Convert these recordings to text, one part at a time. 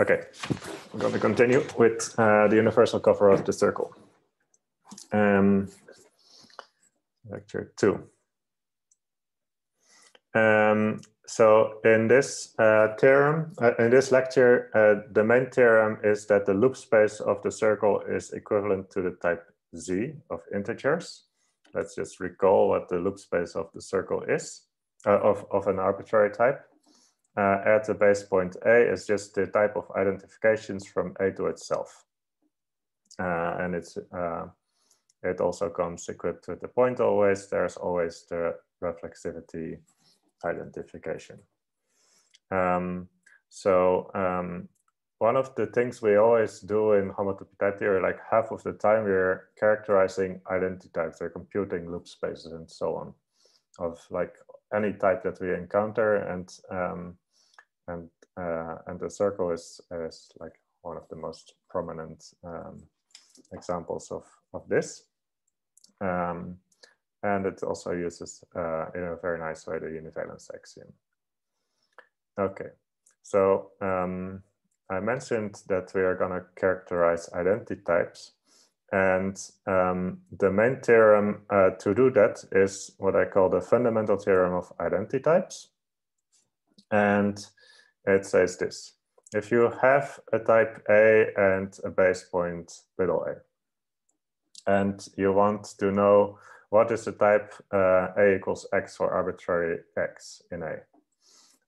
Okay, I'm going to continue with uh, the universal cover of the circle. Um, lecture two. Um, so in this uh, theorem, uh, in this lecture, uh, the main theorem is that the loop space of the circle is equivalent to the type Z of integers. Let's just recall what the loop space of the circle is, uh, of, of an arbitrary type uh, at the base point A is just the type of identifications from A to itself. Uh, and it's uh, it also comes equipped with the point always. There's always the reflexivity identification. Um, so um, one of the things we always do in homotopy type theory, like half of the time we're characterizing identity types, we're computing loop spaces and so on of like any type that we encounter and um, and uh, and the circle is, is like one of the most prominent um, examples of, of this. Um, and it also uses uh, in a very nice way the univalence axiom. Okay, so um, I mentioned that we are going to characterize identity types. And um, the main theorem uh, to do that is what I call the fundamental theorem of identity types. And it says this. If you have a type A and a base point little a, and you want to know what is the type uh, A equals X for arbitrary X in A,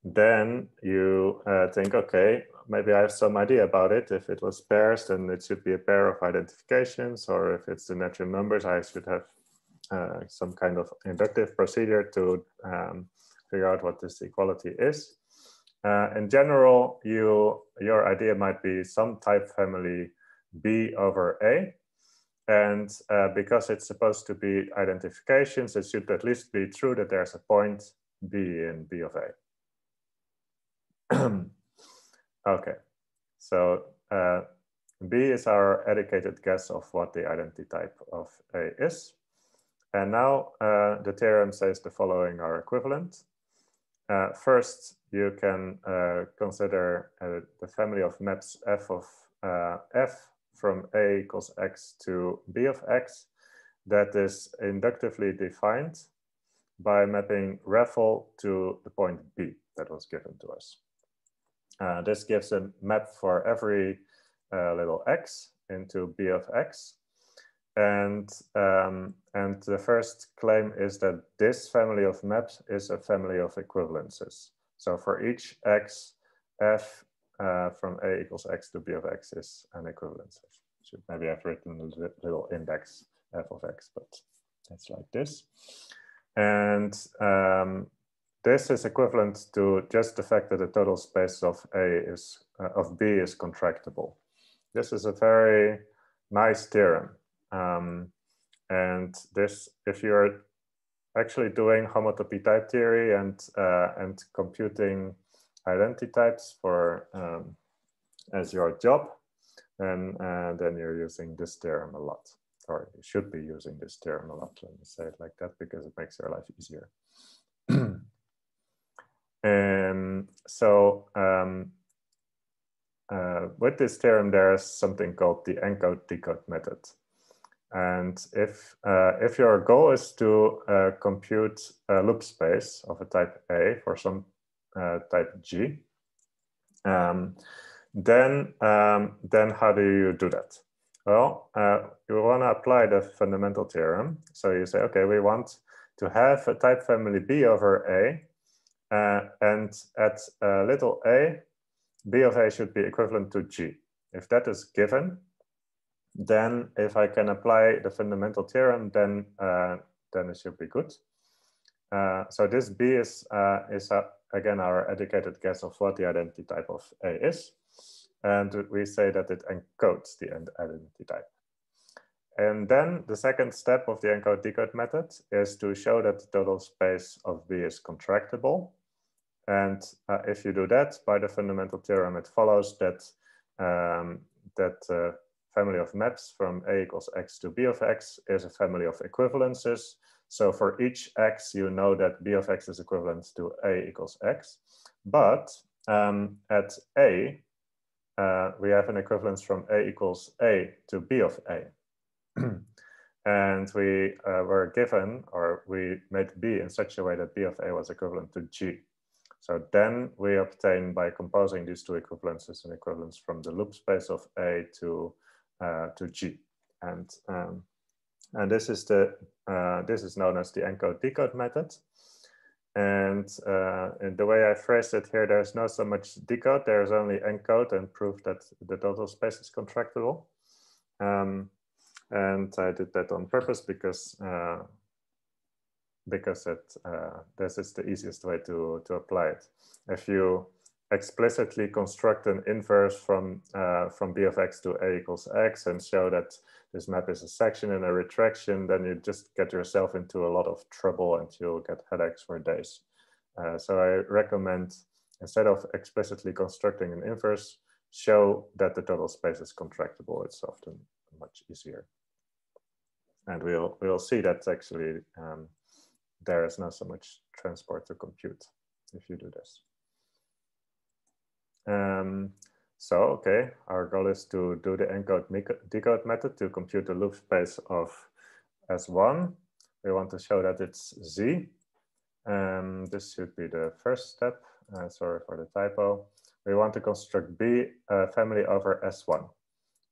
then you uh, think, okay, maybe I have some idea about it. If it was pairs, then it should be a pair of identifications, or if it's the natural numbers, I should have uh, some kind of inductive procedure to um, figure out what this equality is. Uh, in general, you your idea might be some type family B over A. And uh, because it's supposed to be identifications, it should at least be true that there's a point B in B of A. okay, so uh, B is our educated guess of what the identity type of A is. And now uh, the theorem says the following are equivalent. Uh, first, you can uh, consider uh, the family of maps f of uh, f from a equals x to b of x that is inductively defined by mapping REFL to the point b that was given to us. Uh, this gives a map for every little x into b of x and um, and the first claim is that this family of maps is a family of equivalences. So for each x, f uh, from a equals x to b of x is an equivalence. Should maybe have written a little index f of x, but it's like this. And um, this is equivalent to just the fact that the total space of a is uh, of b is contractible. This is a very nice theorem um, and this, if you're actually doing homotopy type theory and, uh, and computing identity types for um, as your job, then, uh, then you're using this theorem a lot, or you should be using this theorem a lot. Let me say it like that because it makes your life easier. and so um, uh, with this theorem, there's something called the encode decode method. And if, uh, if your goal is to uh, compute a loop space of a type A for some uh, type G, um, then, um, then how do you do that? Well, uh, you want to apply the fundamental theorem. So you say, okay, we want to have a type family B over A, uh, and at uh, little a, B of A should be equivalent to G. If that is given, then if I can apply the fundamental theorem, then uh, then it should be good. Uh, so this B is, uh, is again our educated guess of what the identity type of A is. And we say that it encodes the end identity type. And then the second step of the encode decode method is to show that the total space of B is contractible. And uh, if you do that by the fundamental theorem, it follows that, um, that uh, family of maps from A equals X to B of X is a family of equivalences. So for each X, you know that B of X is equivalent to A equals X. But um, at A, uh, we have an equivalence from A equals A to B of A. and we uh, were given, or we made B in such a way that B of A was equivalent to G. So then we obtain by composing these two equivalences an equivalence from the loop space of A to, to G. And, um, and this is the uh, this is known as the encode decode method. And, uh, in the way I phrased it here, there's not so much decode, there's only encode and proof that the total space is contractible. Um, and I did that on purpose because uh, because it, uh, this is the easiest way to, to apply it. If you explicitly construct an inverse from, uh, from b of x to a equals x and show that this map is a section and a retraction, then you just get yourself into a lot of trouble and you'll get headaches for days. Uh, so I recommend, instead of explicitly constructing an inverse, show that the total space is contractible. It's often much easier. And we'll, we'll see that actually um, there is not so much transport to compute if you do this. Um, so, okay, our goal is to do the encode decode method to compute the loop space of S1. We want to show that it's Z. Um, this should be the first step. Uh, sorry for the typo. We want to construct B uh, family over S1.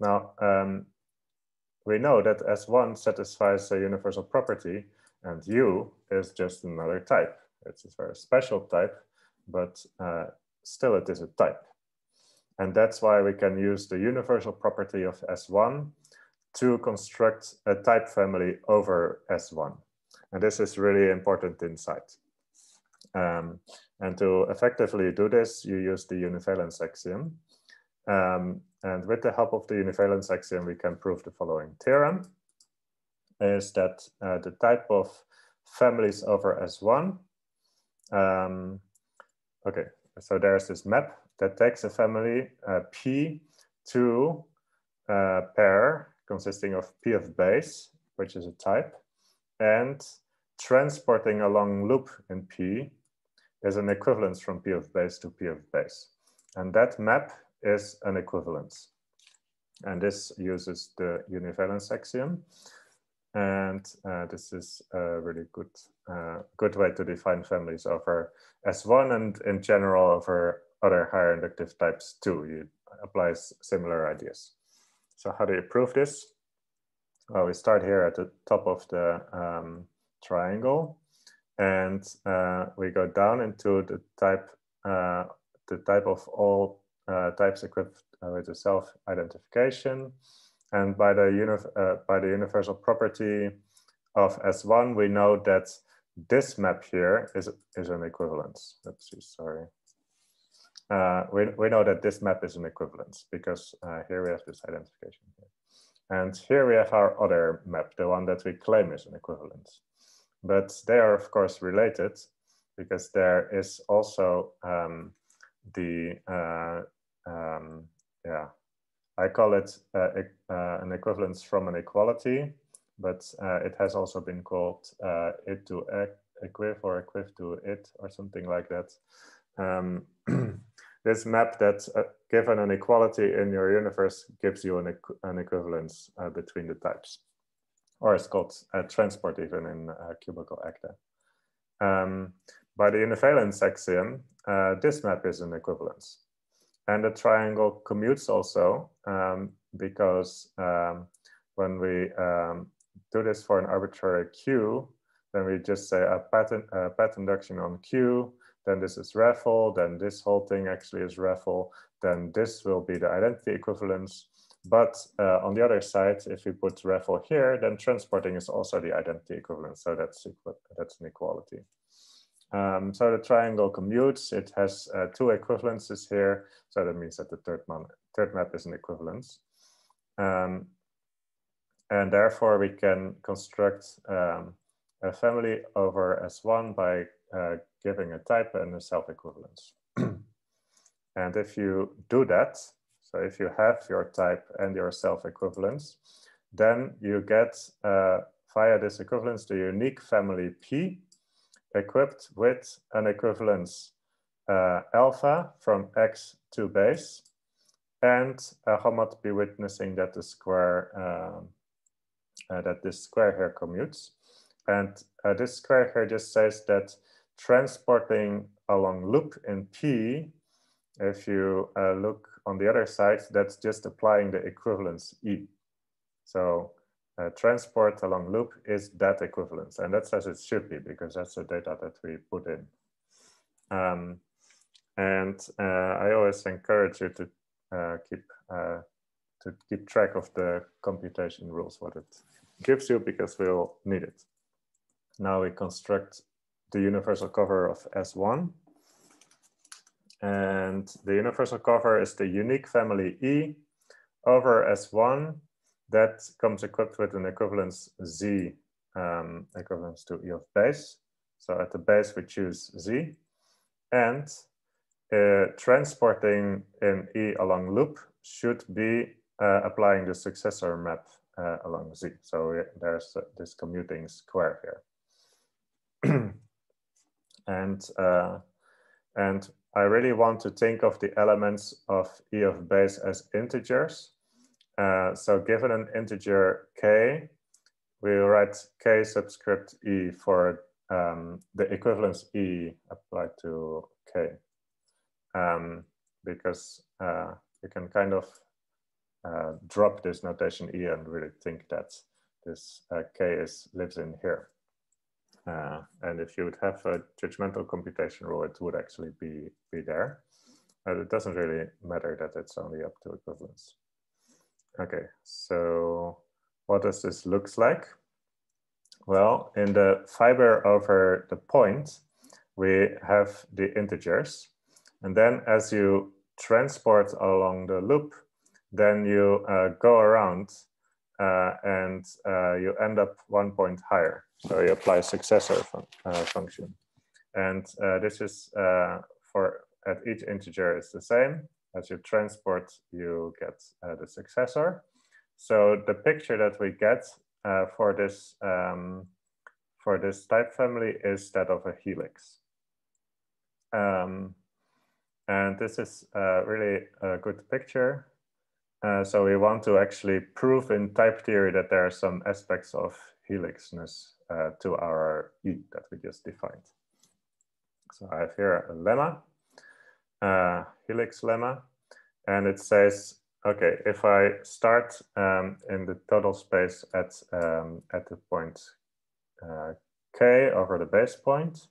Now, um, we know that S1 satisfies a universal property and U is just another type. It's a very special type, but uh, still it is a type. And that's why we can use the universal property of S1 to construct a type family over S1. And this is really important insight. Um, and to effectively do this, you use the univalence axiom. Um, and with the help of the univalence axiom, we can prove the following theorem, is that uh, the type of families over S1, um, okay, so there's this map that takes a family uh, P to a uh, pair consisting of P of base, which is a type, and transporting along loop in P is an equivalence from P of base to P of base. And that map is an equivalence. And this uses the univalence axiom. And uh, this is a really good, uh, good way to define families over S1 and in general over other higher inductive types too. You apply similar ideas. So how do you prove this? Well, we start here at the top of the um, triangle and uh, we go down into the type, uh, the type of all uh, types equipped uh, with a self-identification. And by the, uh, by the universal property of S1, we know that this map here is, is an equivalence. Let's see, sorry. Uh, we, we know that this map is an equivalence because uh, here we have this identification here. And here we have our other map, the one that we claim is an equivalence. But they are of course related because there is also um, the, uh, um, yeah, I call it uh, uh, an equivalence from an equality, but uh, it has also been called it to equiv or equiv to it or something like that. Um, this map that uh, given an equality in your universe gives you an, equ an equivalence uh, between the types. Or it's called uh, transport even in cubical Agda. Um, by the univalence axiom, this map is an equivalence. And the triangle commutes also um, because um, when we um, do this for an arbitrary Q, then we just say a pattern, a path induction on Q, then this is refl, then this whole thing actually is refl, then this will be the identity equivalence. But uh, on the other side, if we put refl here, then transporting is also the identity equivalence. So that's, that's an equality. Um, so the triangle commutes, it has uh, two equivalences here. So that means that the third, third map is an equivalence. Um, and therefore we can construct um, a family over S1 by uh, giving a type and a self-equivalence. and if you do that, so if you have your type and your self-equivalence, then you get uh, via this equivalence the unique family P equipped with an equivalence uh, alpha from x to base and uh, homotopy witnessing that the square, um, that this square here commutes. And uh, this square here just says that transporting along loop in P, if you uh, look on the other side, that's just applying the equivalence E. So uh, transport along loop is that equivalence. And that's as it should be because that's the data that we put in. Um, and uh, I always encourage you to uh, keep uh, to keep track of the computation rules, what it gives you, because we'll need it. Now we construct the universal cover of S1. And the universal cover is the unique family E over S1 that comes equipped with an equivalence Z um, equivalence to E of base. So at the base, we choose Z. And uh, transporting in E along loop should be uh, applying the successor map uh, along Z. So there's this commuting square here. and, uh, and I really want to think of the elements of E of base as integers. Uh, so given an integer k, we write k subscript e for um, the equivalence e applied to k um, because uh, you can kind of uh, drop this notation E and really think that this uh, K is lives in here. Uh, and if you would have a judgmental computation rule, it would actually be, be there. But it doesn't really matter that it's only up to equivalence. Okay, so what does this looks like? Well, in the fiber over the point, we have the integers. And then as you transport along the loop, then you uh, go around uh, and uh, you end up one point higher. So you apply successor fun uh, function. And uh, this is uh, for at each integer is the same. As you transport, you get the successor. So the picture that we get for this um, for this type family is that of a helix. Um, and this is uh, really a good picture. Uh, so we want to actually prove in type theory that there are some aspects of helixness uh, to our E that we just defined. So I have here a lemma, uh, helix lemma, and it says, okay, if I start um, in the total space at, um, at the point uh, k over the base point,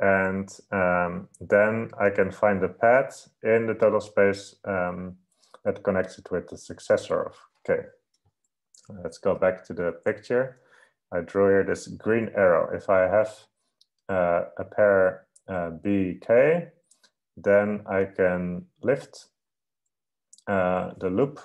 and um, then I can find the path in the total space um, that connects it with the successor of K. Let's go back to the picture. I draw here this green arrow. If I have uh, a pair uh, BK, then I can lift uh, the loop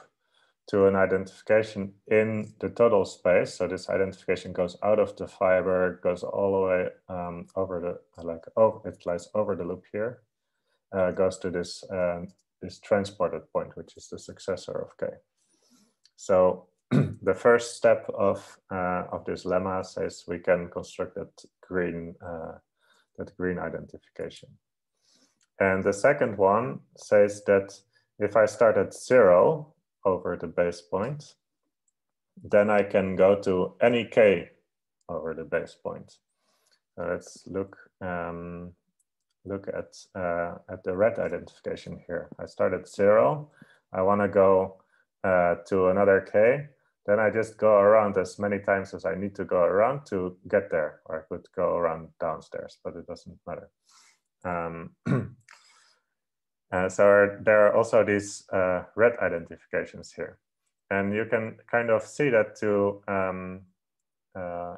to an identification in the total space. So this identification goes out of the fiber, goes all the way um, over the, like, oh, it lies over the loop here, uh, goes to this, uh, this transported point, which is the successor of K. So the first step of, uh, of this lemma says we can construct that green, uh, that green identification. And the second one says that if I start at zero, over the base point, then I can go to any k over the base point. So let's look um, look at uh, at the red identification here. I start at zero. I want to go uh, to another k. Then I just go around as many times as I need to go around to get there. Or I could go around downstairs, but it doesn't matter. Um, Uh, so there are also these uh, red identifications here. And you can kind of see that to, um, uh,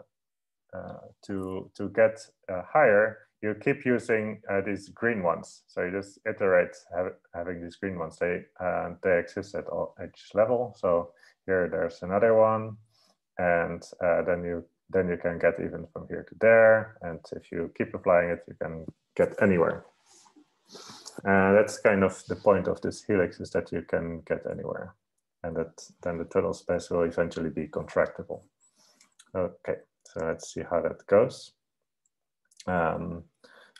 uh to, to get higher, you keep using uh, these green ones. So you just iterate have, having these green ones. They, uh, they exist at all, each level. So here there's another one. And uh, then you then you can get even from here to there. And if you keep applying it, you can get anywhere. Uh, that's kind of the point of this helix is that you can get anywhere and that then the total space will eventually be contractible. Okay, so let's see how that goes. Um,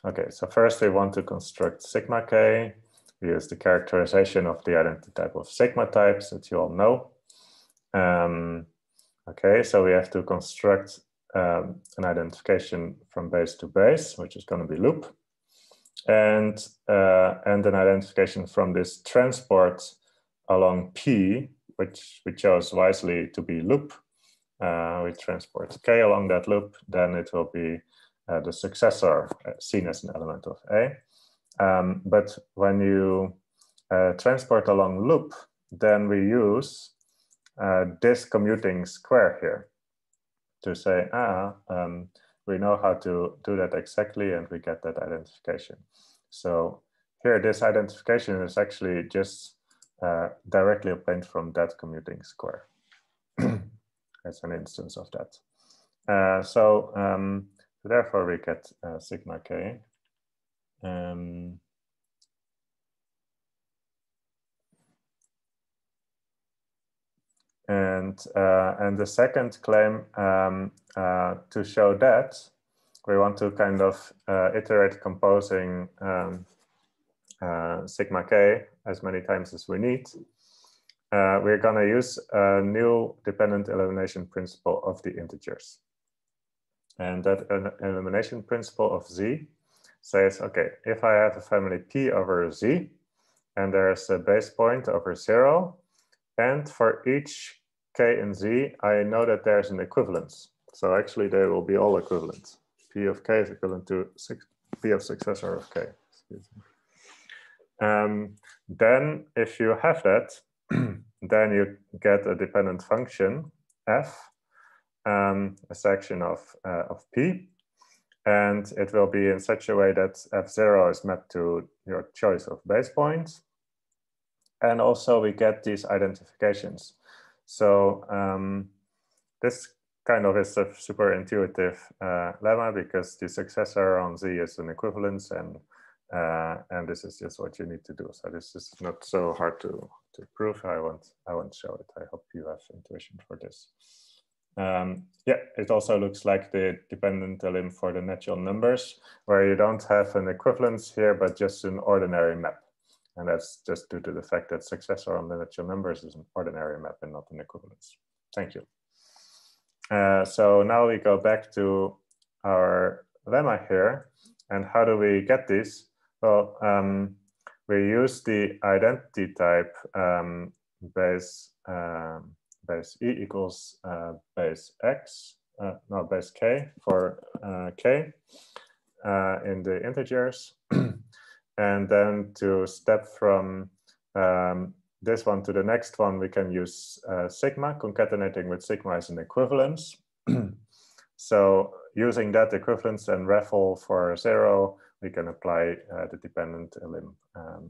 okay, so first we want to construct sigma k. we use the characterization of the identity type of sigma types that you all know. Um, okay, so we have to construct um, an identification from base to base, which is going to be loop, and uh, and an identification from this transport along P, which we chose wisely to be loop. Uh, we transport K along that loop, then it will be uh, the successor uh, seen as an element of A. Um, but when you uh, transport along loop, then we use uh, this commuting square here to say, ah, um, we know how to do that exactly and we get that identification. So here, this identification is actually just uh, directly obtained from that commuting square. As an instance of that. Uh, so um, therefore we get uh, sigma k. Um, and uh, and the second claim um, uh, to show that we want to kind of uh, iterate composing um, uh, sigma k as many times as we need. Uh, we're going to use a new dependent elimination principle of the integers. And that elimination principle of z says, okay, if I have a family p over z, and there's a base point over zero, and for each k and z, I know that there's an equivalence. So actually they will be all equivalent. P of k is equivalent to six, P of successor of k. Um, then if you have that, then you get a dependent function f, um, a section of, uh, of p, and it will be in such a way that f0 is mapped to your choice of base points. And also we get these identifications. So um, this kind of is a super intuitive uh, lemma because the successor on Z is an equivalence and uh, and this is just what you need to do. So this is not so hard to, to prove. I won't, I won't show it. I hope you have intuition for this. Um, yeah, it also looks like the dependent elim for the natural numbers, where you don't have an equivalence here, but just an ordinary map. And that's just due to the fact that successor on the natural numbers is an ordinary map and not an equivalence. Thank you. Uh, so now we go back to our lemma here. And how do we get this? Well, um, we use the identity type um, base um, base e equals uh, base x, uh, no base k for uh, k uh, in the integers, and then to step from um, this one to the next one, we can use uh, sigma, concatenating with sigma as an equivalence. so using that equivalence and refl for zero, we can apply the dependent elim um,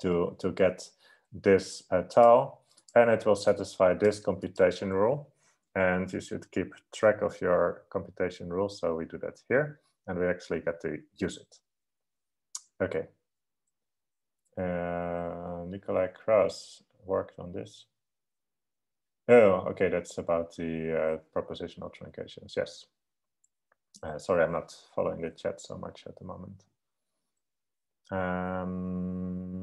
to, to get this uh, tau, and it will satisfy this computation rule. And you should keep track of your computation rule. So we do that here, and we actually get to use it. Okay. Uh, Nicolai Kraus worked on this. Oh, okay, that's about the uh, propositional truncations, yes. Uh, sorry, I'm not following the chat so much at the moment. Um,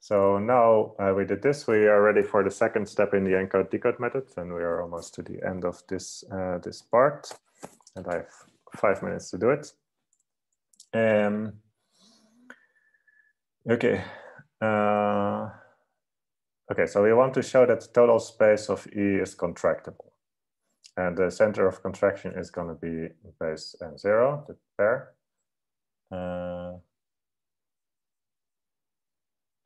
so now uh, we did this, we are ready for the second step in the encode decode method, and we are almost to the end of this, uh, this part, and I have five minutes to do it. Um, okay. Uh, okay, so we want to show that the total space of E is contractible. And the center of contraction is going to be base n0, the pair.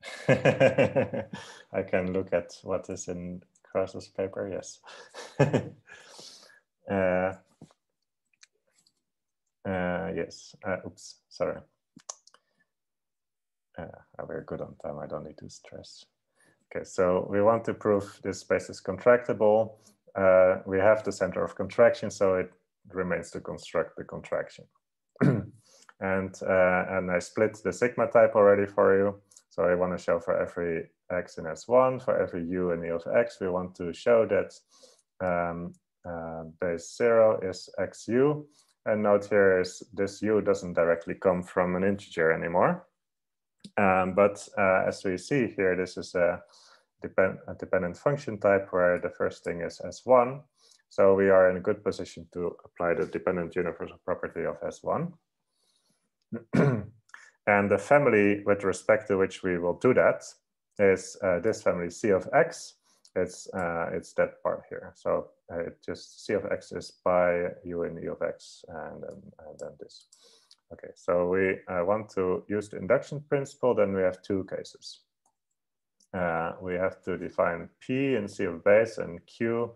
I can look at what is in Kraus's paper, yes. uh, uh, yes, uh, oops, sorry. Uh, we're good on time, I don't need to stress. Okay, so we want to prove this space is contractible uh, we have the center of contraction, so it remains to construct the contraction. and, uh, and I split the sigma type already for you. So I want to show for every x in S1, for every u in E of x, we want to show that um, uh, base zero is xu. And note here is this u doesn't directly come from an integer anymore. Um, but uh, as we see here, this is a, depend a dependent function type where the first thing is S1. So we are in a good position to apply the dependent universal property of S1. and the family with respect to which we will do that is uh, this family C of X. It's, uh, it's that part here. So uh, it just C of X is by U in E of X and then, and then this. Okay, so we uh, want to use the induction principle, then we have two cases. Uh, we have to define P in C of base and Q.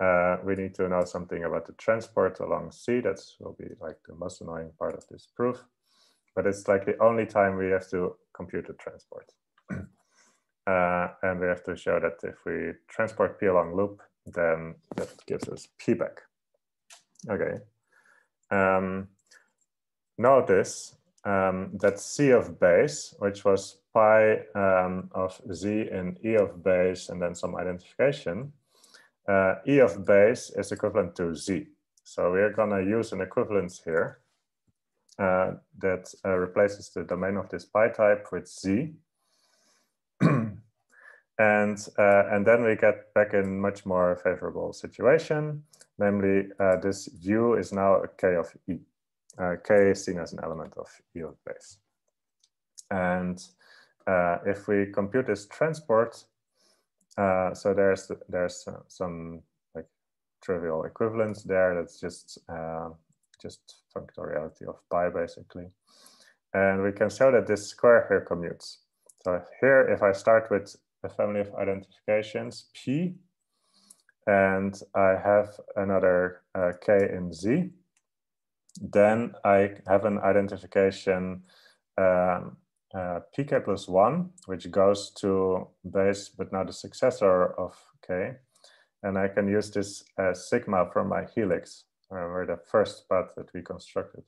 Uh, we need to know something about the transport along C. That will be like the most annoying part of this proof. But it's like the only time we have to compute the transport. uh, and we have to show that if we transport P along loop, then that gives us P back. Okay. Um, notice um, that C of base, which was pi um, of Z in E of base and then some identification, uh, E of base is equivalent to Z. So we're gonna use an equivalence here uh, that uh, replaces the domain of this pi type with Z. and, uh, and then we get back in much more favorable situation, namely uh, this U is now a K of E uh, k is seen as an element of yield base. And if we compute this transport, so there's there's some like trivial equivalence there. That's just uh, just functoriality of pi basically, and we can show that this square here commutes. So here, if I start with a family of identifications p, and I have another uh, k in z, then I have an identification um, uh, pk plus one, which goes to base, but now the successor of k. And I can use this as sigma from my helix, or the first path that we constructed,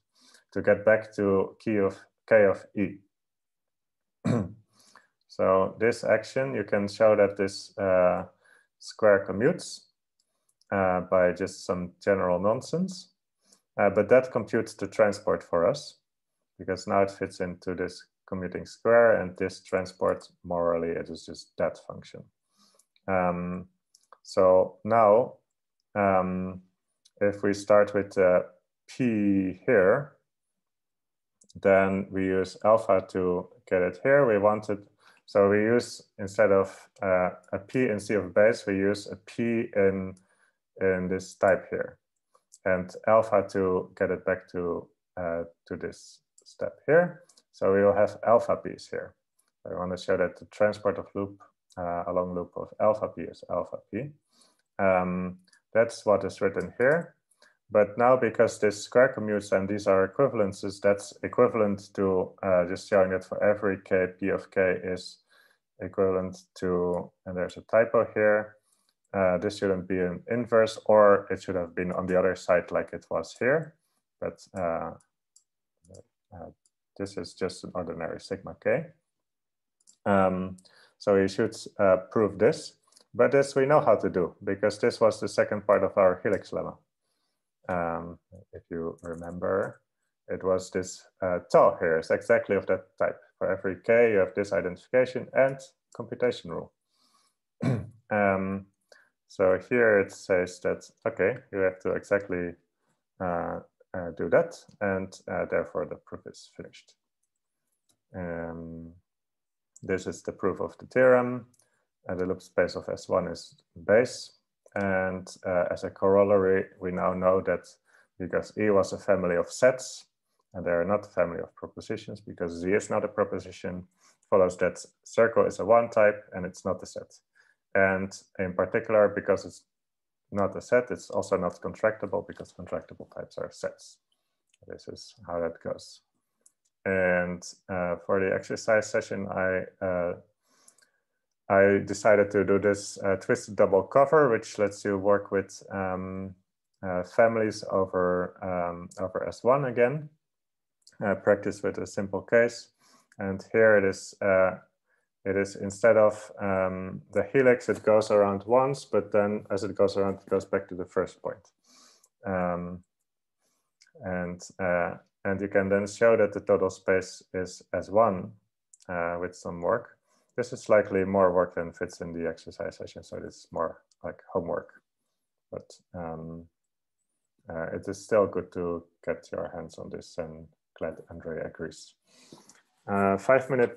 to get back to key of k of e. so this action, you can show that this uh, square commutes uh, by just some general nonsense. Uh, but that computes the transport for us because now it fits into this commuting square and this transport morally it is just that function. Um, so now um, if we start with uh, P here, then we use alpha to get it here. We wanted, so we use, instead of uh, a P in C of base, we use a P in, in this type here and alpha to get it back to, uh, to this step here. So we will have alpha p's here. I want to show that the transport of loop uh, along loop of alpha p is alpha p. Um, that's what is written here. But now because this square commutes and these are equivalences, that's equivalent to uh, just showing that for every k, p of k is equivalent to, and there's a typo here, uh, this shouldn't be an inverse or it should have been on the other side like it was here. But uh, uh, this is just an ordinary sigma k. Um, so we should uh, prove this. But this we know how to do because this was the second part of our helix lemma. Um, if you remember, it was this uh, tau here. It's exactly of that type. For every k, you have this identification and computation rule. um, so here it says that, okay, you have to exactly uh, uh, do that, and uh, therefore the proof is finished. Um, this is the proof of the theorem. And the loop space of S1 is base. And uh, as a corollary, we now know that because E was a family of sets, and they are not a family of propositions, because Z is not a proposition, follows that circle is a one type and it's not a set. And in particular, because it's not a set, it's also not contractible because contractible types are sets. This is how that goes. And uh, for the exercise session, I uh, I decided to do this uh, twisted double cover, which lets you work with um, uh, families over um, over S1 again. Uh, practice with a simple case, and here it is uh, it is instead of um, the helix, it goes around once, but then as it goes around, it goes back to the first point. Um, and, uh, and you can then show that the total space is S1 uh, with some work. This is slightly more work than fits in the exercise session, so it's more like homework. But um, uh, it is still good to get your hands on this and glad Andre agrees. Uh, five minute